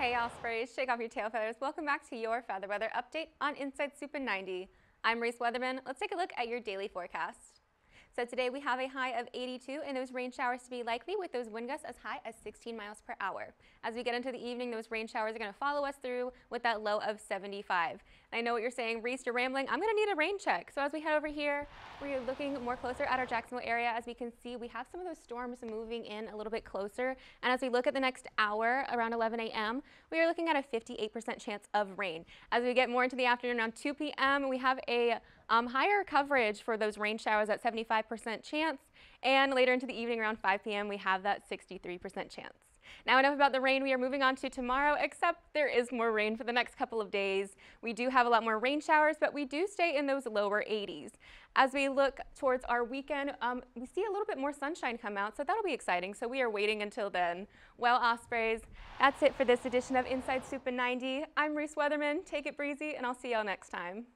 Hey Ospreys, shake off your tail feathers. Welcome back to your Feather Weather Update on Inside Super 90. I'm Reese Weatherman. Let's take a look at your daily forecast. So today we have a high of 82 and those rain showers to be likely with those wind gusts as high as 16 miles per hour. As we get into the evening, those rain showers are going to follow us through with that low of 75. I know what you're saying, Reese, you're rambling. I'm going to need a rain check. So as we head over here, we're looking more closer at our Jacksonville area. As we can see, we have some of those storms moving in a little bit closer. And as we look at the next hour around 11 a.m., we are looking at a 58% chance of rain. As we get more into the afternoon around 2 p.m., we have a um, higher coverage for those rain showers at 75% chance. And later into the evening around 5 p.m., we have that 63% chance. Now enough about the rain. We are moving on to tomorrow, except there is more rain for the next couple of days. We do have a lot more rain showers, but we do stay in those lower 80s. As we look towards our weekend, um, we see a little bit more sunshine come out, so that'll be exciting. So we are waiting until then. Well, Ospreys, that's it for this edition of Inside Soup in 90. I'm Reese Weatherman. Take it breezy, and I'll see y'all next time.